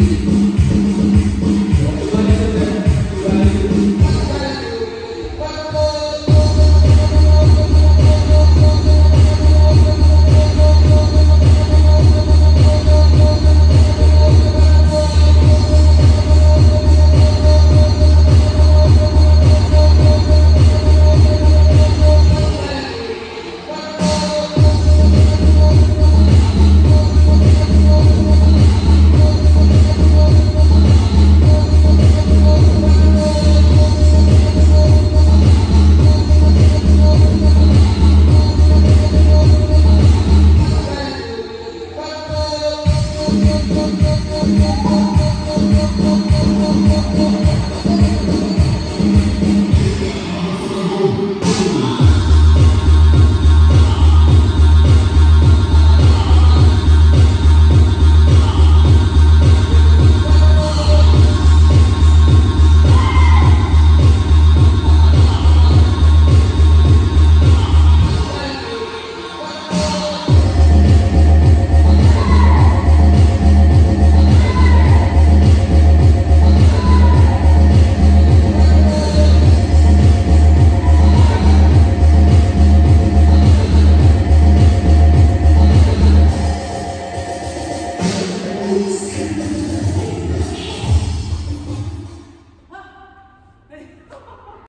you.